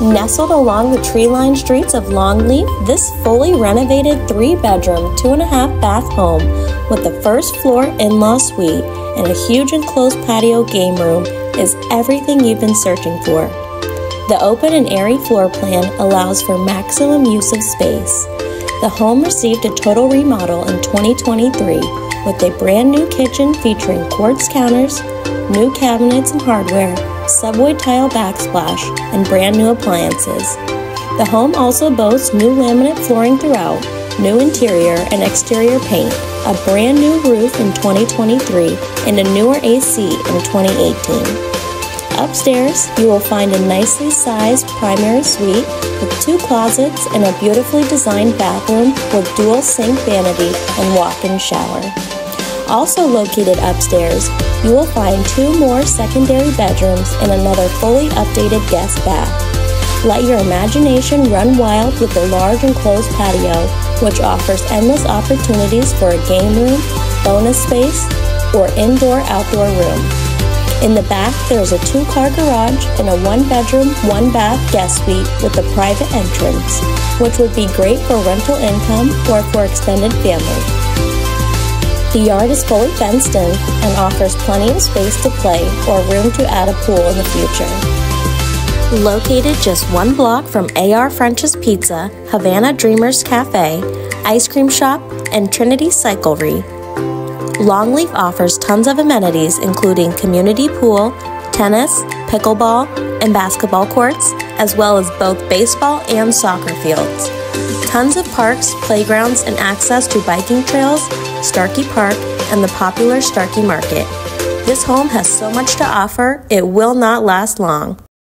Nestled along the tree lined streets of Longleaf, this fully renovated three bedroom, two and a half bath home with a first floor in law suite and a huge enclosed patio game room is everything you've been searching for. The open and airy floor plan allows for maximum use of space. The home received a total remodel in 2023 with a brand new kitchen featuring quartz counters, new cabinets and hardware, subway tile backsplash, and brand new appliances. The home also boasts new laminate flooring throughout, new interior and exterior paint, a brand new roof in 2023, and a newer AC in 2018. Upstairs, you will find a nicely sized primary suite with two closets and a beautifully designed bathroom with dual sink vanity and walk-in shower. Also located upstairs, you will find two more secondary bedrooms and another fully updated guest bath. Let your imagination run wild with the large enclosed patio, which offers endless opportunities for a game room, bonus space, or indoor-outdoor room. In the back, there is a two car garage and a one bedroom, one bath guest suite with a private entrance, which would be great for rental income or for extended family. The yard is fully fenced in and offers plenty of space to play or room to add a pool in the future. Located just one block from AR French's Pizza, Havana Dreamers Cafe, Ice Cream Shop, and Trinity Cyclery, Longleaf offers tons of amenities including community pool, tennis, pickleball, and basketball courts, as well as both baseball and soccer fields. Tons of parks, playgrounds, and access to biking trails, Starkey Park, and the popular Starkey Market. This home has so much to offer, it will not last long.